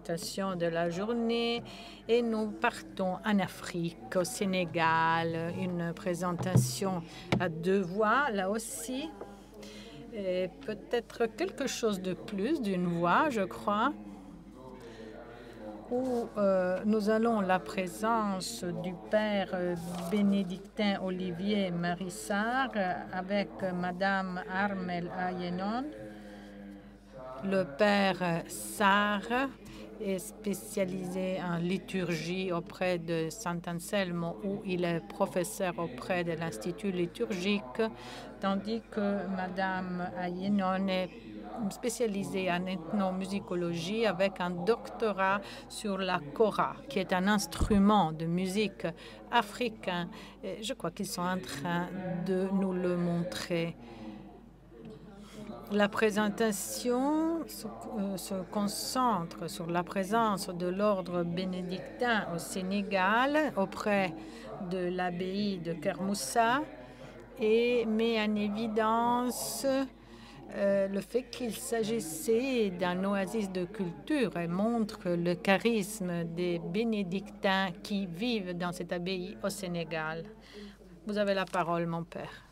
de la journée et nous partons en Afrique, au Sénégal, une présentation à deux voix là aussi. Et peut-être quelque chose de plus d'une voix, je crois où euh, nous allons la présence du père euh, bénédictin Olivier Marissard avec Madame Armel Ayenon. Le père Sarr est spécialisé en liturgie auprès de Saint-Anselmo où il est professeur auprès de l'Institut liturgique, tandis que Madame Ayenon est spécialisée en ethnomusicologie avec un doctorat sur la kora, qui est un instrument de musique africain. Je crois qu'ils sont en train de nous le montrer. La présentation se, euh, se, concentre sur la présence de l'ordre bénédictin au Sénégal auprès de l'abbaye de Kermoussa et met en évidence euh, le fait qu'il s'agissait d'un oasis de culture et montre le charisme des bénédictins qui vivent dans cette abbaye au Sénégal. Vous avez la parole, mon père.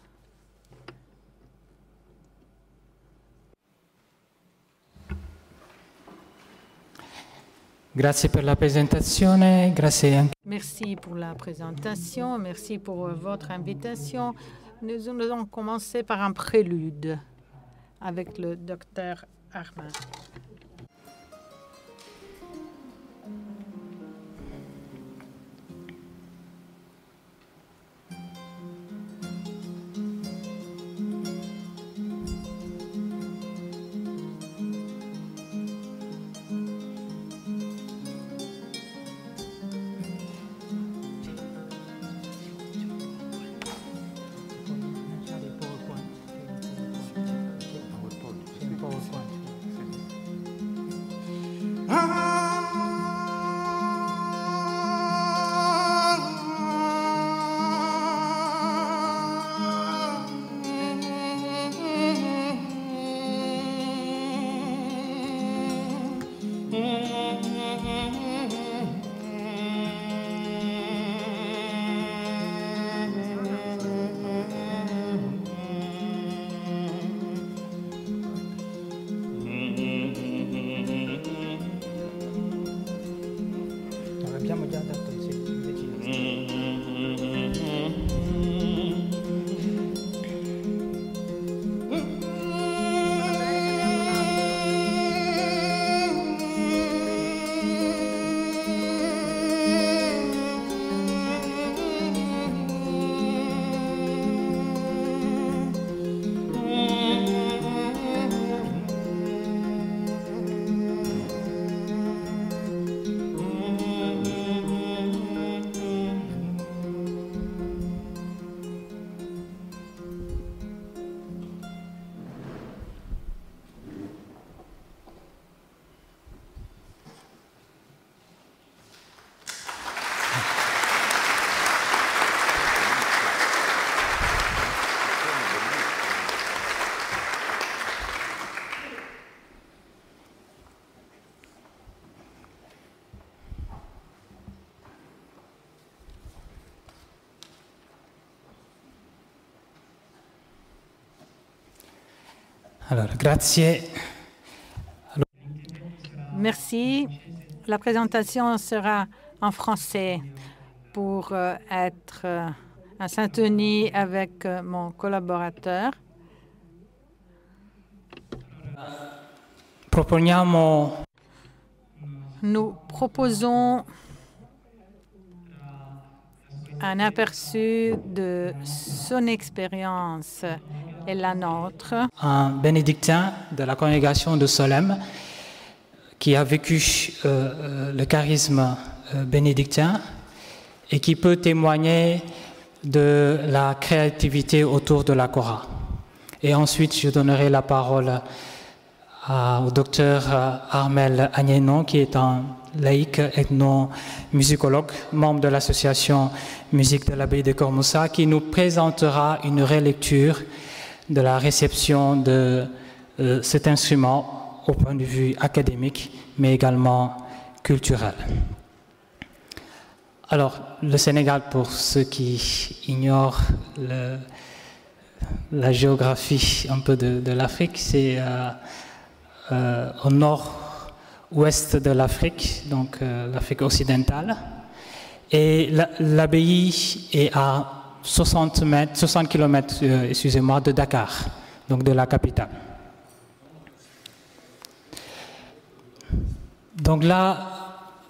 Merci pour la présentation, merci pour votre invitation. Nous allons commencer par un prélude avec le docteur 加不加的？Alors, grazie. Merci. La présentation sera en français pour euh, être euh, en syntonie avec euh, mon collaborateur. Proponiamo Nous proposons un aperçu de son expérience la nôtre. un bénédictin de la congrégation de Solem qui a vécu euh, euh, le charisme euh, bénédictin et qui peut témoigner de la créativité autour de la Cora. Et ensuite, je donnerai la parole au docteur Armel Agnenon, qui est un laïc ethnomusicologue, membre de l'association Musique de l'abbaye de Cormoussa, qui nous présentera une relecture de la réception de euh, cet instrument au point de vue académique, mais également culturel. Alors, le Sénégal, pour ceux qui ignorent la géographie un peu de, l'Afrique, c'est euh, euh, au nord-ouest de l'Afrique, donc l'Afrique occidentale. Et l'abbaye est à 60, mètres, 60 km excusez-moi, de Dakar, donc de la capitale. Donc là,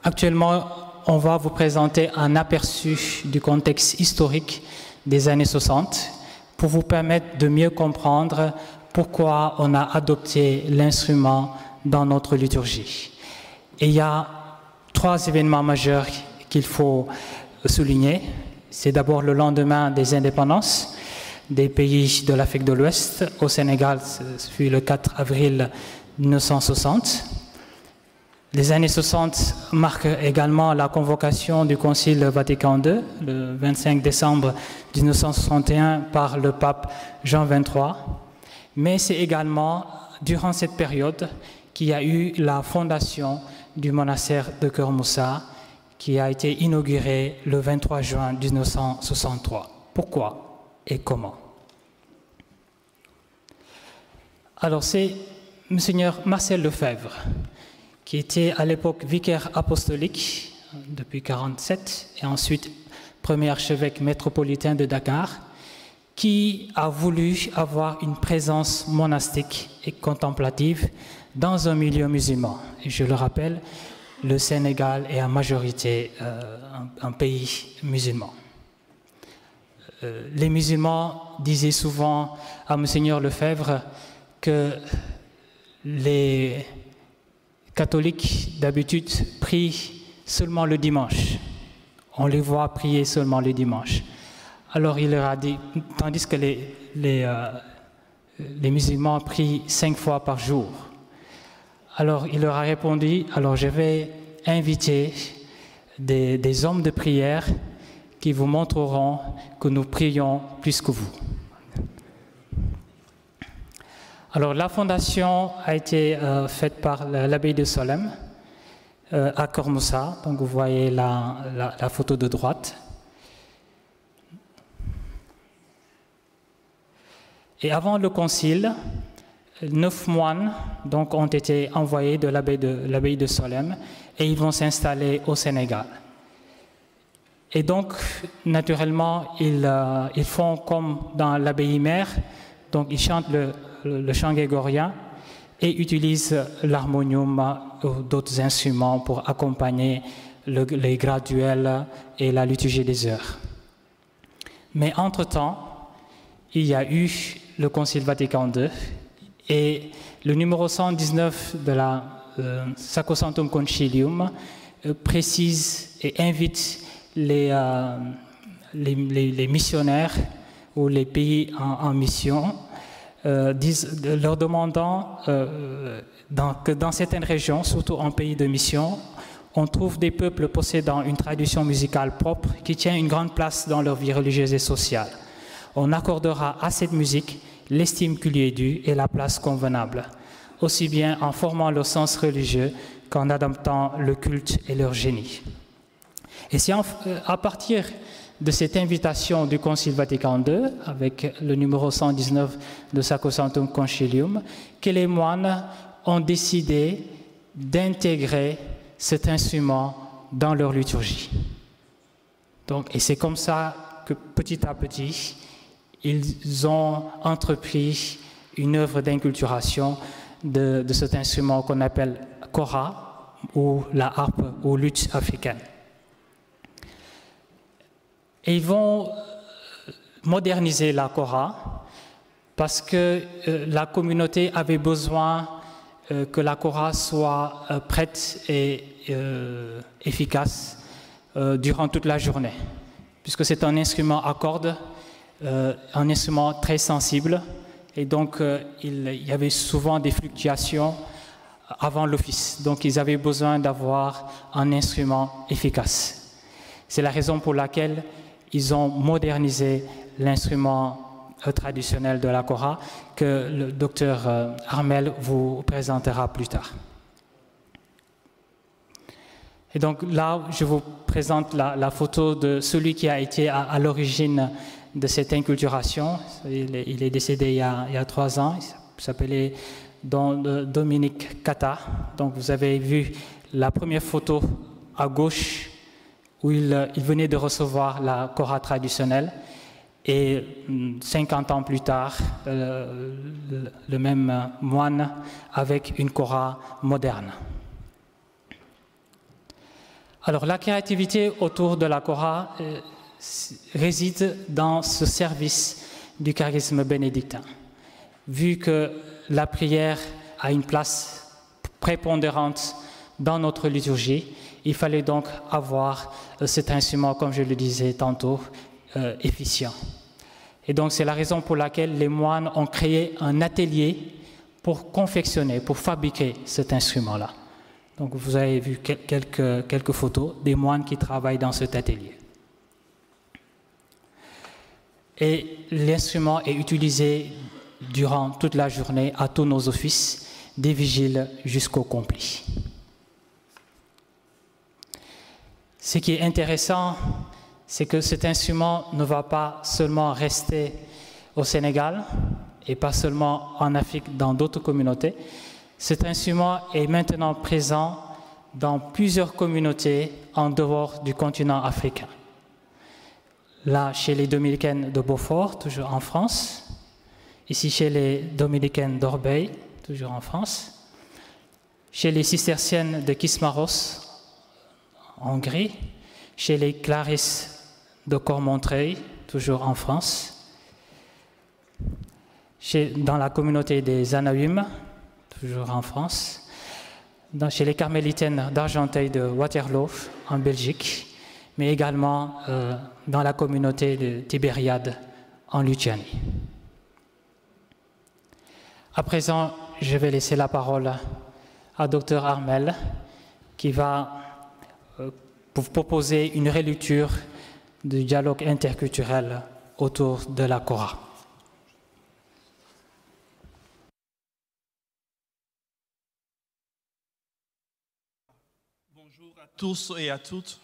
actuellement, on va vous présenter un aperçu du contexte historique des années 60 pour vous permettre de mieux comprendre pourquoi on a adopté l'instrument dans notre liturgie. Et il y a trois événements majeurs qu'il faut souligner. C'est d'abord le lendemain des indépendances des pays de l'Afrique de l'Ouest. Au Sénégal, ce fut le 4 avril 1960. Les années 60 marquent également la convocation du Concile Vatican II, le 25 décembre 1961, par le pape Jean XXIII. Mais c'est également durant cette période qu'il y a eu la fondation du monastère de Kermoussa, qui a été inauguré le 23 juin 1963. Pourquoi et comment? Alors c'est Monseigneur Marcel Lefebvre qui était à l'époque vicaire apostolique depuis 1947 et ensuite premier archevêque métropolitain de Dakar, qui a voulu avoir une présence monastique et contemplative dans un milieu musulman. Et je le rappelle, le Sénégal est en majorité euh, un, pays musulman. Euh, les musulmans disaient souvent à Monseigneur Lefebvre que les catholiques, d'habitude, prient seulement le dimanche. On les voit prier seulement le dimanche. Alors il leur a dit, tandis que les, les, euh, les musulmans prient cinq fois par jour. Alors il leur a répondu, alors je vais inviter des, hommes de prière qui vous montreront que nous prions plus que vous. Alors la fondation a été euh, faite par l'abbaye de Solem euh, à Kormoussa. Donc vous voyez la, photo de droite. Et avant le concile, neuf moines donc, ont été envoyés de l'abbaye de, de et ils vont s'installer au Sénégal. Et donc, naturellement, ils, euh, font comme dans l'abbaye mère, donc ils chantent le, chant grégorien et utilise l'harmonium ou d'autres instruments pour accompagner les graduels et la liturgie des heures. Mais entre-temps, il y a eu le Concile Vatican II et le numéro 119 de la euh, Sacrosanctum Concilium euh, précise et invite euh, les, les, missionnaires ou les pays en mission euh, leur demandant euh, que dans certaines régions, surtout en pays de mission, on trouve des peuples possédant une tradition musicale propre qui tient une grande place dans leur vie religieuse et sociale. On accordera à cette musique l'estime qui lui est due et la place convenable, aussi bien en formant leur sens religieux qu'en adaptant le culte et leur génie. Et c'est euh, à partir de cette invitation du Concile Vatican II, avec le numéro 119 de Sacrosanctum Concilium, que les moines ont décidé d'intégrer cet instrument dans leur liturgie. Donc, et c'est comme ça que petit à petit, ils ont entrepris une œuvre d'inculturation de, cet instrument qu'on appelle kora ou la harpe ou lutte africaine. Et ils vont euh, moderniser la Cora parce que euh, la communauté avait besoin euh, que la Cora soit prête et efficace durant toute la journée, puisque c'est un instrument à cordes, un instrument très sensible, et donc il y avait souvent des fluctuations avant l'office. Donc ils avaient besoin d'avoir un instrument efficace. C'est la raison pour laquelle ils ont modernisé l'instrument euh, traditionnel de la Cora que le docteur euh, Armel vous présentera plus tard. Et donc là, je vous présente la, photo de celui qui a été à, l'origine de cette inculturation. Il est, décédé il y, a, trois ans. Il s'appelait euh, Dominique Kata. Donc vous avez vu la première photo à gauche où il, venait de recevoir la Kora traditionnelle. Et 50 ans plus tard, euh, le même moine avec une Kora moderne. Alors la créativité autour de la Kora euh, réside dans ce service du charisme bénédictin. Vu que la prière a une place prépondérante dans notre liturgie, il fallait donc avoir euh, cet instrument, comme je le disais tantôt, efficient. Et donc c'est la raison pour laquelle les moines ont créé un atelier pour confectionner, pour fabriquer cet instrument-là. Donc vous avez vu quelques photos des moines qui travaillent dans cet atelier. Et l'instrument est utilisé durant toute la journée à tous nos offices, des vigiles jusqu'au complis. Ce qui est intéressant, c'est que cet instrument ne va pas seulement rester au Sénégal et pas seulement en Afrique dans d'autres communautés. Cet instrument est maintenant présent dans plusieurs communautés en dehors du continent africain. Là, chez les Dominicaines de Beaufort, toujours en France. Ici, chez les Dominicaines d'Orbeil, toujours en France. Chez les Cisterciennes de Kismaros, en Hongrie. Chez les Clarisses de Cormontreuil, toujours en France. dans la communauté des Anahuim, toujours en France. chez les carmélitaines d'Argenteuil de Waterloo, en Belgique. Mais également euh, dans la communauté de Tibériade, en Lituanie. À présent, je vais laisser la parole à Dr Armel, qui va euh, vous proposer une relecture du dialogue interculturel autour de la Cora. Bonjour à tous et à toutes.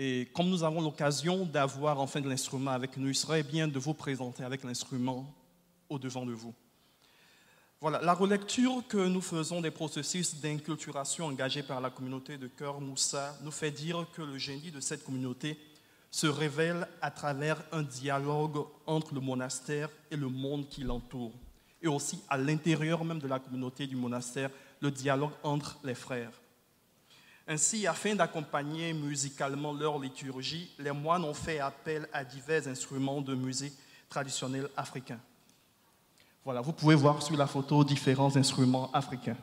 Et comme nous avons l'occasion d'avoir enfin de l'instrument avec nous, il serait bien de vous présenter avec l'instrument au-devant de vous. Voilà, la relecture que nous faisons des processus d'inculturation engagés par la communauté de Cœur Moussa nous fait dire que le génie de cette communauté se révèle à travers un dialogue entre le monastère et le monde qui l'entoure, et aussi à l'intérieur même de la communauté du monastère, le dialogue entre les frères. Ainsi, afin d'accompagner musicalement leur liturgie, les moines ont fait appel à divers instruments de musique traditionnels africains. Voilà, vous pouvez voir sur la photo différents instruments africains.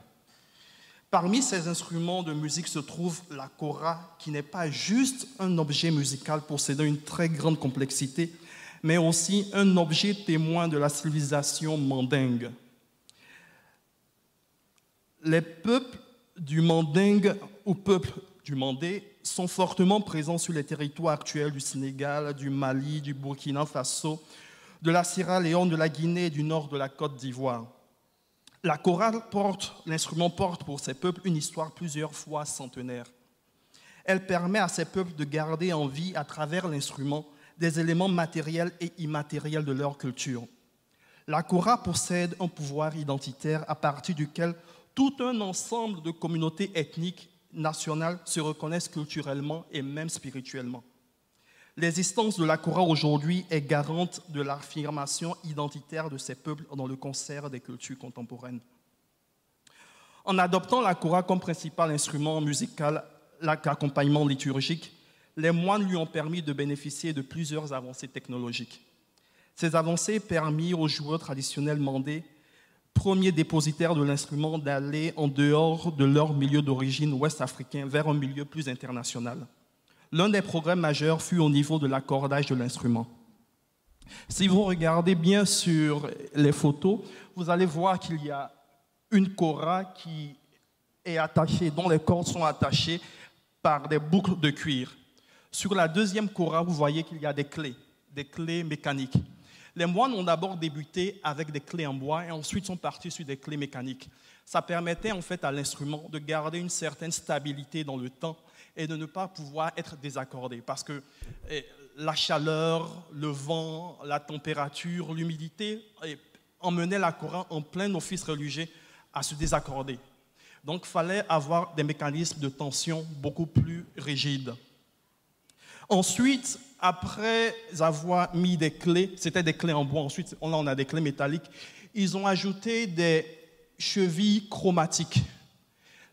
Parmi ces instruments de musique se trouve la kora, qui n'est pas juste un objet musical possédant une très grande complexité, mais aussi un objet témoin de la civilisation mandingue. Les peuples du mandingue ou peuples du Mandé sont fortement présents sur les territoires actuels du Sénégal, du Mali, du Burkina Faso, de la Sierra Leone, de la Guinée et du nord de la Côte d'Ivoire. La chorale porte, l'instrument porte pour ces peuples une histoire plusieurs fois centenaire. Elle permet à ces peuples de garder en vie, à travers l'instrument, des éléments matériels et immatériels de leur culture. La Kora possède un pouvoir identitaire à partir duquel tout un ensemble de communautés ethniques nationales se reconnaissent culturellement et même spirituellement. L'existence de la Kora aujourd'hui est garante de l'affirmation identitaire de ces peuples dans le concert des cultures contemporaines. En adoptant la Kora comme principal instrument musical, l'accompagnement liturgique, les moines lui ont permis de bénéficier de plusieurs avancées technologiques. Ces avancées permis aux joueurs traditionnels mandés, premiers dépositaires de l'instrument, d'aller en dehors de leur milieu d'origine ouest-africain vers un milieu plus international l'un des progrès majeurs fut au niveau de l'accordage de l'instrument. Si vous regardez bien sur les photos, vous allez voir qu'il y a une cora qui est attachée, dont les cordes sont attachées par des boucles de cuir. Sur la deuxième cora, vous voyez qu'il y a des clés, des clés mécaniques. Les moines ont d'abord débuté avec des clés en bois et ensuite sont partis sur des clés mécaniques. Ça permettait en fait à l'instrument de garder une certaine stabilité dans le temps et de ne pas pouvoir être désaccordé parce que eh, la chaleur, le vent, la température, l'humidité eh, emmenaient la Coran en plein office religieux à se désaccorder. Donc fallait avoir des mécanismes de tension beaucoup plus rigides. Ensuite, après avoir mis des clés, c'était des clés en bois, ensuite on a des clés métalliques, ils ont ajouté des chevilles chromatiques.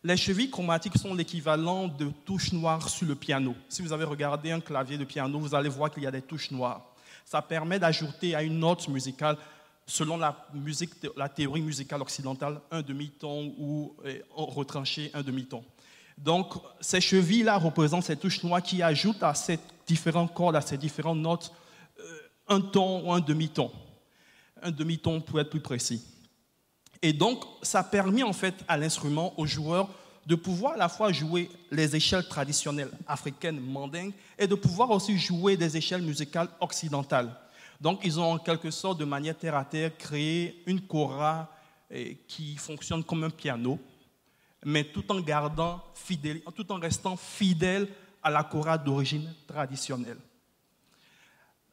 Les chevilles chromatiques sont l'équivalent de touches noires sur le piano. Si vous avez regardé un clavier de piano, vous allez voir qu'il y a des touches noires. Ça permet d'ajouter à une note musicale, selon la, musique, la théorie musicale occidentale, un demi-ton ou retranché un demi-ton. Donc, ces chevilles-là représentent ces touches noires qui ajoutent à ces différents cordes, à ces différentes notes, euh, un ton ou un demi-ton. Un demi-ton pour être plus précis. Et donc, ça a permis en fait à l'instrument, aux joueurs, de pouvoir à la fois jouer les échelles traditionnelles africaines mandingues et de pouvoir aussi jouer des échelles musicales occidentales. Donc, ils ont en quelque sorte, de manière terre à terre, créé une kora eh, qui fonctionne comme un piano, mais tout en gardant fidèle, tout en restant fidèle à la kora d'origine traditionnelle.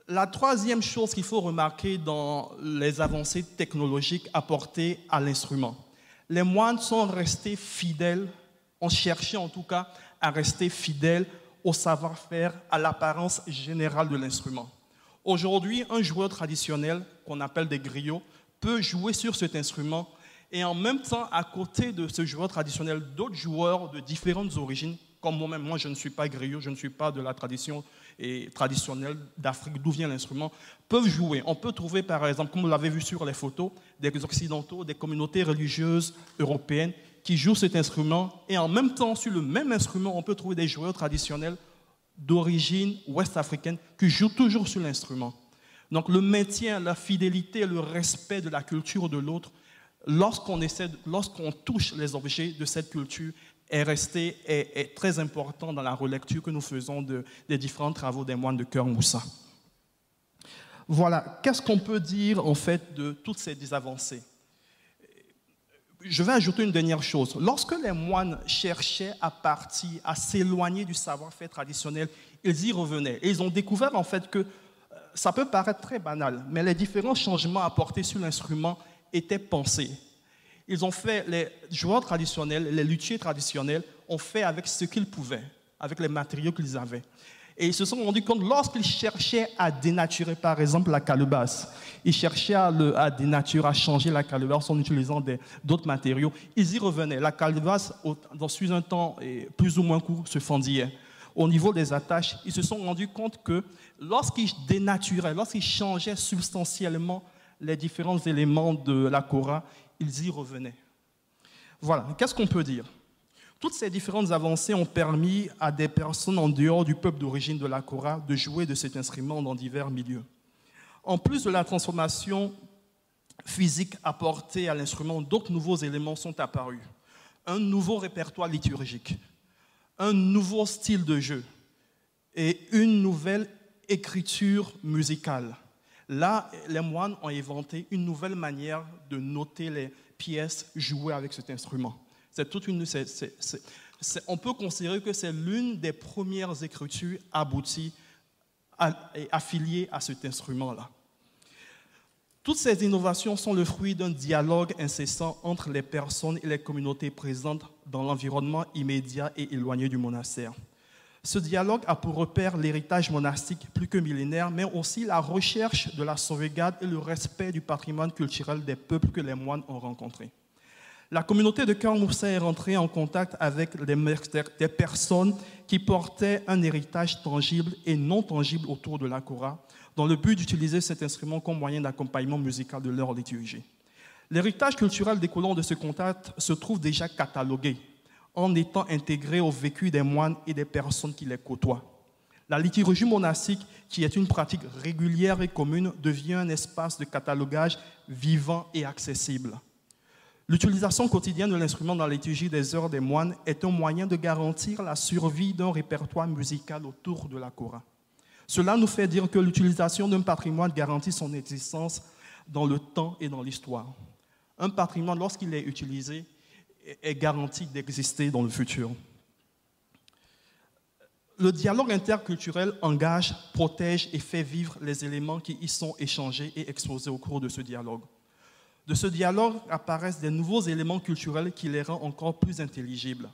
La troisième chose qu'il faut remarquer dans les avancées technologiques apportées à l'instrument, les moines sont restés fidèles, ont cherché en tout cas à rester fidèles au savoir-faire, à l'apparence générale de l'instrument. Aujourd'hui, un joueur traditionnel, qu'on appelle des griots, peut jouer sur cet instrument et en même temps, à côté de ce joueur traditionnel, d'autres joueurs de différentes origines, comme moi-même, moi je ne suis pas griot, je ne suis pas de la tradition et traditionnels d'Afrique, d'où vient l'instrument, peuvent jouer. On peut trouver, par exemple, comme vous l'avez vu sur les photos, des occidentaux, des communautés religieuses européennes qui jouent cet instrument. Et en même temps, sur le même instrument, on peut trouver des joueurs traditionnels d'origine ouest-africaine qui jouent toujours sur l'instrument. Donc le maintien, la fidélité, le respect de la culture de l'autre, lorsqu'on lorsqu'on touche les objets de cette culture, est resté est, très important dans la relecture que nous faisons de, des différents travaux des moines de Cœur Moussa. Voilà, qu'est-ce qu'on peut dire en fait de toutes ces avancées Je vais ajouter une dernière chose. Lorsque les moines cherchaient à partir, à s'éloigner du savoir-faire traditionnel, ils y revenaient. Et ils ont découvert en fait que euh, ça peut paraître très banal, mais les différents changements apportés sur l'instrument étaient pensés. Ils ont fait, les joueurs traditionnels, les luthiers traditionnels ont fait avec ce qu'ils pouvaient, avec les matériaux qu'ils avaient. Et ils se sont rendus compte, lorsqu'ils cherchaient à dénaturer, par exemple, la calebasse, ils cherchaient à, dénaturer, à changer la calebasse en utilisant d'autres matériaux, ils y revenaient. La calebasse, dans un temps plus ou moins court, se fendillait. Au niveau des attaches, ils se sont rendus compte que lorsqu'ils dénaturaient, lorsqu'ils changeaient substantiellement les différents éléments de la Cora, ils y revenaient. Voilà, qu'est-ce qu'on peut dire? Toutes ces différentes avancées ont permis à des personnes en dehors du peuple d'origine de la Cora de jouer de cet instrument dans divers milieux. En plus de la transformation physique apportée à l'instrument, d'autres nouveaux éléments sont apparus. Un nouveau répertoire liturgique, un nouveau style de jeu et une nouvelle écriture musicale. Là, les moines ont inventé une nouvelle manière de noter les pièces jouées avec cet instrument. C'est toute une, on peut considérer que c'est l'une des premières écritures abouties et affiliées à cet instrument-là. Toutes ces innovations sont le fruit d'un dialogue incessant entre les personnes et les communautés présentes dans l'environnement immédiat et éloigné du monastère. Ce dialogue a pour repère l'héritage monastique plus que millénaire, mais aussi la recherche de la sauvegarde et le respect du patrimoine culturel des peuples que les moines ont rencontrés. La communauté de Moussa est rentrée en contact avec des personnes qui portaient un héritage tangible et non tangible autour de la Kora, dans le but d'utiliser cet instrument comme moyen d'accompagnement musical de leur liturgie. L'héritage culturel découlant de ce contact se trouve déjà catalogué en étant intégré au vécu des moines et des personnes qui les côtoient. La liturgie monastique, qui est une pratique régulière et commune, devient un espace de catalogage vivant et accessible. L'utilisation quotidienne de l'instrument dans la liturgie des heures des moines est un moyen de garantir la survie d'un répertoire musical autour de la Cora. Cela nous fait dire que l'utilisation d'un patrimoine garantit son existence dans le temps et dans l'histoire. Un patrimoine, lorsqu'il est utilisé, est garanti d'exister dans le futur. Le dialogue interculturel engage, protège et fait vivre les éléments qui y sont échangés et exposés au cours de ce dialogue. De ce dialogue apparaissent des nouveaux éléments culturels qui les rendent encore plus intelligibles.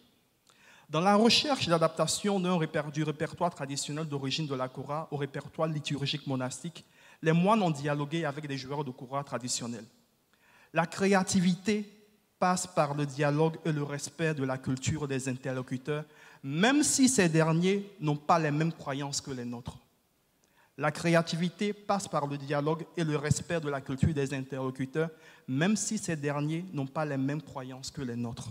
Dans la recherche d'adaptation du répertoire traditionnel d'origine de la Kora au répertoire liturgique monastique, les moines ont dialogué avec des joueurs de Kora traditionnels. La créativité passe par le dialogue et le respect de la culture des interlocuteurs même si ces derniers n'ont pas les mêmes croyances que les nôtres. La créativité passe par le dialogue et le respect de la culture des interlocuteurs, même si ces derniers n'ont pas les mêmes croyances que les nôtres.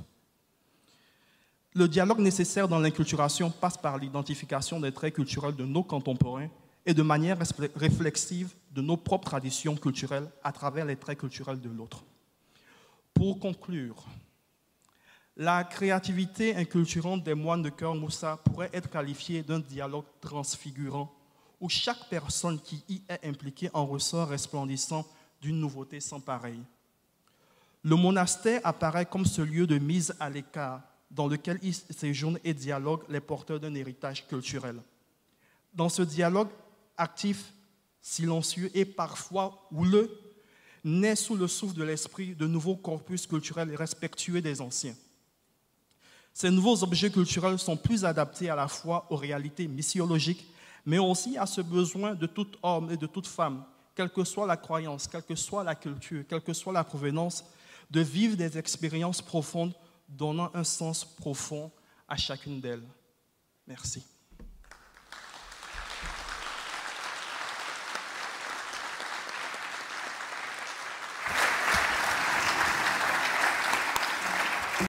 Le dialogue nécessaire dans l'inculturation passe par l'identification des traits culturels de nos contemporains et de manière réflexive de nos propres traditions culturelles à travers les traits culturels de l'autre. Pour conclure, la créativité inculturante des moines de cœur Moussa pourrait être qualifiée d'un dialogue transfigurant où chaque personne qui y est impliquée en ressort resplendissant d'une nouveauté sans pareille. Le monastère apparaît comme ce lieu de mise à l'écart dans lequel il séjournent et dialoguent les porteurs d'un héritage culturel. Dans ce dialogue actif, silencieux et parfois houleux, naît sous le souffle de l'esprit de nouveaux corpus culturels respectueux des anciens. Ces nouveaux objets culturels sont plus adaptés à la fois aux réalités missiologiques, mais aussi à ce besoin de tout homme et de toute femme, quelle que soit la croyance, quelle que soit la culture, quelle que soit la provenance, de vivre des expériences profondes donnant un sens profond à chacune d'elles. Merci.